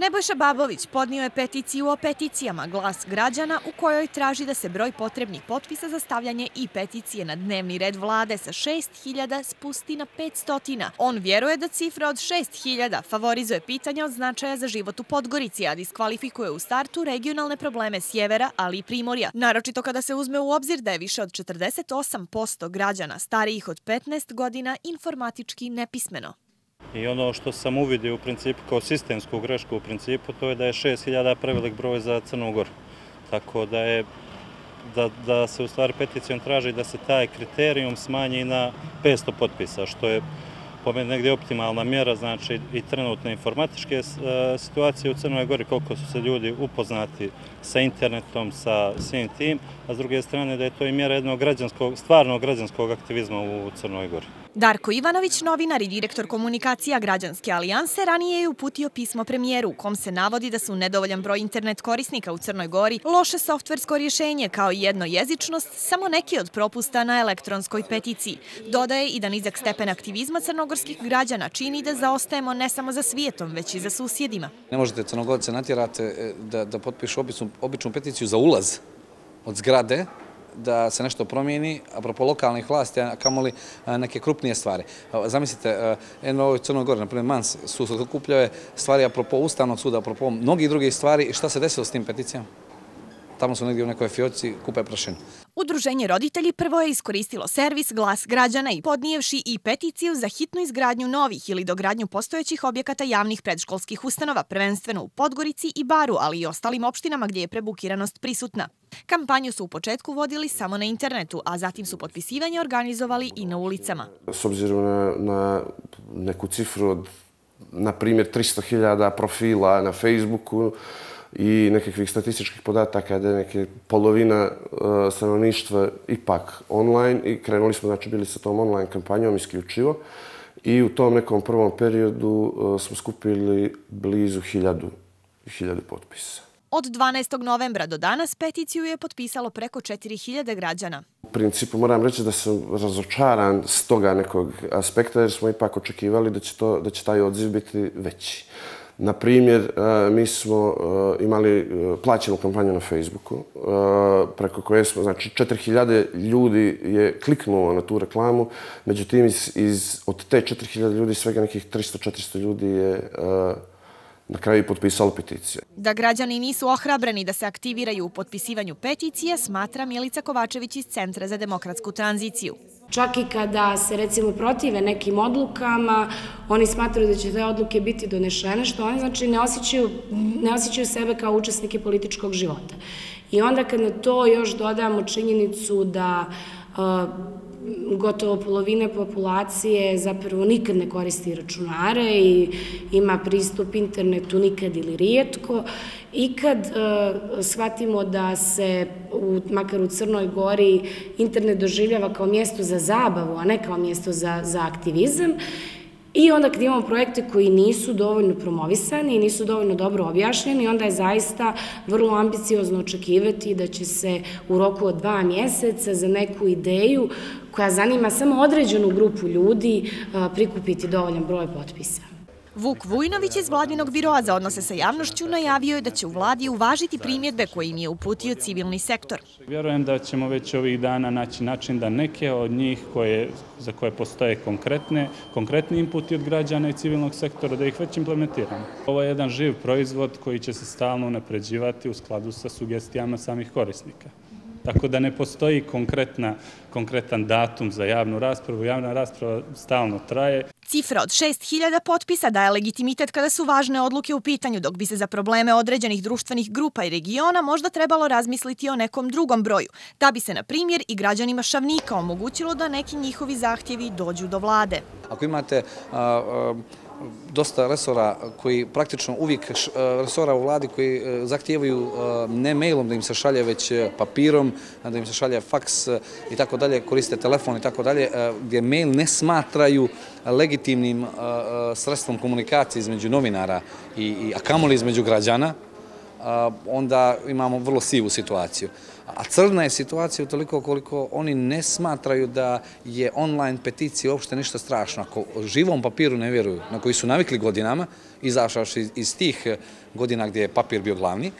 Nebojša Babović podnio je peticiju o peticijama glas građana u kojoj traži da se broj potrebnih potpisa za stavljanje i peticije na dnevni red vlade sa 6000 spusti na 500. On vjeruje da cifra od 6000 favorizuje pitanja od značaja za život u Podgorici, a diskvalifikuje u startu regionalne probleme sjevera, ali i primorja. Naročito kada se uzme u obzir da je više od 48% građana starijih od 15 godina informatički nepismeno. I ono što sam uvidio u principu kao sistemsku grešku u principu, to je da je 6000 prevelik broj za Crnu Goru. Tako da je da da se u stvari peticijom traži da se taj kriterijum smanji na 500 potpisa, što je po meni negdje optimalna mjera, znači i trenutne informatičke e, situacije u Crnoj Gori, koliko su se ljudi upoznati sa internetom, sa svim tim, a s druge strane da je to i mjera jednog građanskog, stvarnog građanskog aktivizma u Crnoj Gori. Darko Ivanović, novinar i direktor komunikacija Građanske alijanse, ranije je uputio pismo premijeru u kom se navodi da su nedovoljan broj internet korisnika u Crnoj Gori, loše softversko rješenje kao i jednojezičnost, samo neki od propusta na elektronskoj peticiji. Dodaje i da nizak stepen aktivizma crnogorskih građana čini da zaostajemo ne samo za svijetom, već i za susjedima. Ne možete crnogorce natjerati e, da, da potpišu običnu peticiju za ulaz od zgrade, da se nešto promijeni, apropo lokalnih vlasti, a kamoli neke krupnije stvari. Zamislite, jedno ovoj Crnoj Gori, naprimjer Mans, su se dokupljave stvari apropo Ustavnog suda, apropo mnogih drugih stvari. I šta se desilo s tim peticijama? Tamo su negdje u nekoj fioci kupe prašinu. Udruženje roditelji prvo je iskoristilo servis glas građana i podnijevši i peticiju za hitnu izgradnju novih ili dogradnju postojećih objekata javnih predškolskih ustanova, prvenstveno u Podgorici i Baru, ali i ostalim opštinama gdje je prebukiranost prisutna. Kampanju su u početku vodili samo na internetu, a zatim su potpisivanje organizovali i na ulicama. S obzirom na neku cifru od, na primjer, 300.000 profila na Facebooku, i nekakvih statističkih podataka da je neke polovina uh, stanovništva ipak online i krenuli smo, znači bili sa tom online kampanjom isključivo i u tom nekom prvom periodu uh, smo skupili blizu hiljadu, hiljadu potpisa. Od 12. novembra do danas peticiju je potpisalo preko 4000 građana. U principu moram reći da sam razočaran s toga nekog aspekta jer smo ipak očekivali da će, to, da će taj odziv biti veći. Na primjer, e, mi smo e, imali e, plaćenu kampanju na Facebooku, preko koje smo, znači, 4000 ljudi je kliknuo na tu reklamu, međutim, iz, iz, od te 4000 ljudi, svega nekih 300-400 ljudi je na kraju potpisalo peticiju. Da građani nisu ohrabreni da se aktiviraju u potpisivanju peticije, smatra Milica Kovačević iz Centra za demokratsku tranziciju. Čak i kada se recimo protive nekim odlukama, oni smatraju da će te odluke biti donešene, što oni znači ne osjećaju, ne osjećaju sebe kao učesnike političkog života. I onda kad na to još dodamo činjenicu da gotovo polovine populacije zapravo nikad ne koristi računare i ima pristup internetu nikad ili rijetko. I kad e, shvatimo da se, u, makar u Crnoj Gori, internet doživljava kao mjesto za zabavu, a ne kao mjesto za, za aktivizam, I onda kad imamo projekte koji nisu dovoljno promovisani i nisu dovoljno dobro objašnjeni, onda je zaista vrlo ambiciozno očekivati da će se u roku od dva mjeseca za neku ideju koja zanima samo određenu grupu ljudi prikupiti dovoljan broj potpisa. Vuk Vujnović iz Vladinog biroa za odnose sa javnošću najavio je da će u vladi uvažiti primjedbe koje im je uputio civilni sektor. Vjerujem da ćemo već ovih dana naći način da neke od njih za koje postoje konkretni inputi od građana i civilnog sektora, da ih već implementiramo. Ovo je jedan živ proizvod koji će se stalno unapređivati u skladu sa sugestijama samih korisnika. Tako da ne postoji konkretan datum za javnu raspravu. Javna rasprava stalno traje. Cifra od 6000 potpisa daje legitimitet kada su važne odluke u pitanju, dok bi se za probleme određenih društvenih grupa i regiona možda trebalo razmisliti o nekom drugom broju, da bi se, na primjer, i građanima Šavnika omogućilo da neki njihovi zahtjevi dođu do vlade. Ako imate dosta resora koji praktično uvijek, resora u vladi koji e, zahtijevaju ne mailom da im se šalje već e, papirom, da im se šalje faks e, i tako dalje, koriste telefon i tako dalje, gdje mail ne smatraju legitimnim sredstvom komunikacije između novinara i a kamoli između građana, onda imamo vrlo sivu situaciju. A crna je situacija toliko koliko oni ne smatraju da je online peticija uopšte ništa strašno. Ako živom papiru ne vjeruju, na koji su navikli godinama, izašavši iz tih godina gdje je papir bio glavni,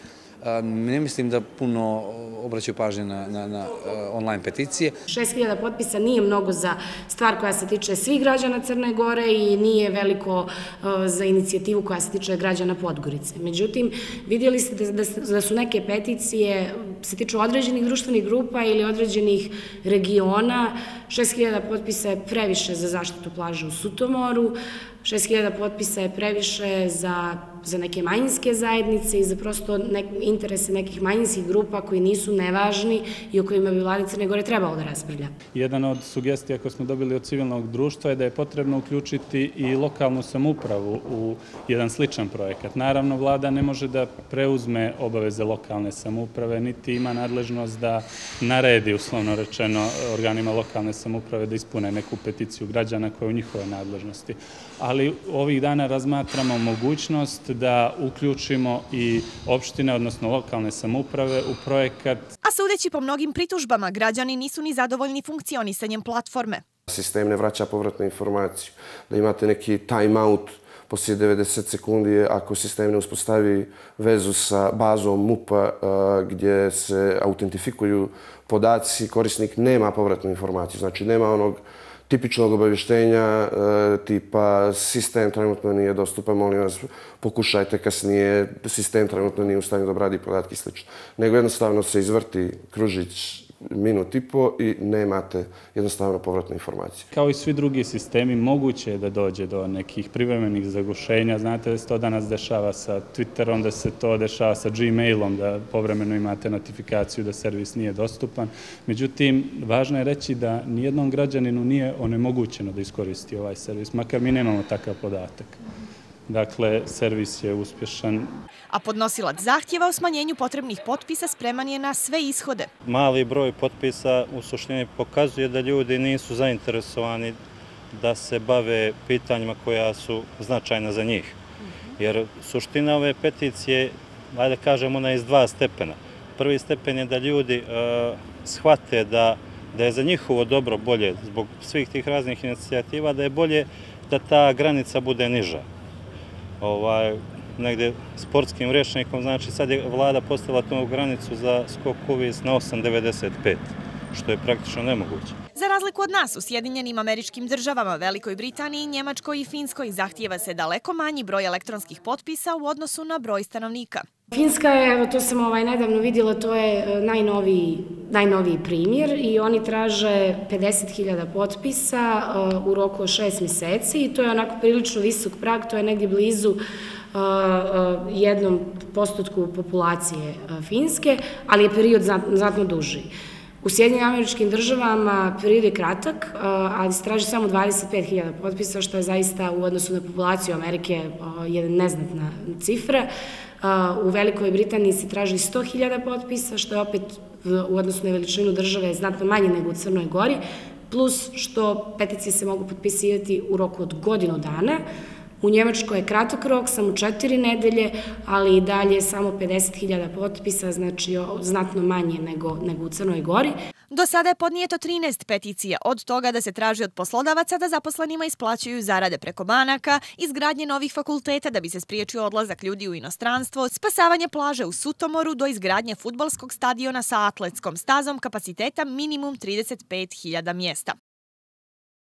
ne mislim da puno obraćaju pažnje na, na, na eh, online peticije. 6000 potpisa nije mnogo za stvar koja se tiče svih građana Crne Gore i nije veliko eh, za inicijativu koja se tiče građana Podgorice. Međutim, vidjeli ste da, da, da su neke peticije se tiču određenih društvenih grupa ili određenih regiona. 6000 potpisa je previše za zaštitu plaže u Sutomoru. 6000 potpisa je previše za, za neke manjinske zajednice i za prosto nek, interese nekih manjinskih grupa koji nisu nevažni i o kojima bi vladi Crne Gore trebalo da raspravlja. Jedan od sugestija koje smo dobili od civilnog društva je da je potrebno uključiti i lokalnu samupravu u jedan sličan projekat. Naravno, vlada ne može da preuzme obaveze lokalne samuprave, niti ima nadležnost da naredi, uslovno rečeno, organima lokalne samuprave da ispune neku peticiju građana koja je u njihove nadležnosti ali ovih dana razmatramo mogućnost da uključimo i opštine, odnosno lokalne samuprave u projekat. A sudeći po mnogim pritužbama, građani nisu ni zadovoljni funkcionisanjem platforme. Sistem ne vraća povratnu informaciju. Da imate neki time-out poslije 90 sekundi ako sistem ne uspostavi vezu sa bazom MUPA eh, gdje se autentifikuju podaci, korisnik nema povratnu informaciju. Znači nema onog tipičnog obavještenja eh, tipa sistem trenutno nije dostupan, molim vas, pokušajte kasnije, sistem trenutno nije u stanju da obradi podatke i sl. Nego jednostavno se izvrti kružić minut i po i nemate jednostavno povratne informacije. Kao i svi drugi sistemi, moguće je da dođe do nekih privremenih zagušenja. Znate da se to danas dešava sa Twitterom, da se to dešava sa Gmailom, da povremeno imate notifikaciju da servis nije dostupan. Međutim, važno je reći da nijednom građaninu nije onemogućeno da iskoristi ovaj servis, makar mi nemamo takav podatak. Dakle, servis je uspješan. A podnosilac zahtjeva o smanjenju potrebnih potpisa spreman je na sve ishode. Mali broj potpisa u suštini pokazuje da ljudi nisu zainteresovani da se bave pitanjima koja su značajna za njih. Jer suština ove peticije, ajde kažemo, ona je iz dva stepena. Prvi stepen je da ljudi e, shvate da da je za njihovo dobro bolje, zbog svih tih raznih inicijativa, da je bolje da ta granica bude niža ovaj, negde sportskim rječnikom, znači sad je vlada postavila tu granicu za skok uvis na 8,95, što je praktično nemoguće. Za razliku od nas, u Sjedinjenim američkim državama, Velikoj Britaniji, Njemačkoj i Finskoj zahtijeva se daleko manji broj elektronskih potpisa u odnosu na broj stanovnika. Finska je, evo to sam ovaj nedavno vidjela, to je e, najnoviji, najnoviji primjer i oni traže 50.000 potpisa uh, u roku od šest mjeseci i to je onako prilično visok prag, to je negdje blizu uh, uh, jednom postotku populacije Finske, ali je period znatno duži. U Sjedinim američkim državama period je kratak, ali se traži samo 25.000 potpisa, što je zaista u odnosu na populaciju Amerike jedna neznatna cifra. U Velikoj Britaniji se traži 100.000 potpisa, što je opet u odnosu na veličinu države znatno manje nego u Crnoj Gori, plus što peticije se mogu potpisivati u roku od godinu dana. U Njemačkoj je kratak rok, samo četiri nedelje, ali i dalje samo 50.000 potpisa, znači znatno manje nego, nego u Crnoj Gori. Do sada je podnijeto 13 peticija, od toga da se traži od poslodavaca da zaposlenima isplaćuju zarade preko banaka, izgradnje novih fakulteta da bi se spriječio odlazak ljudi u inostranstvo, spasavanje plaže u Sutomoru do izgradnje futbolskog stadiona sa atletskom stazom kapaciteta minimum 35.000 mjesta.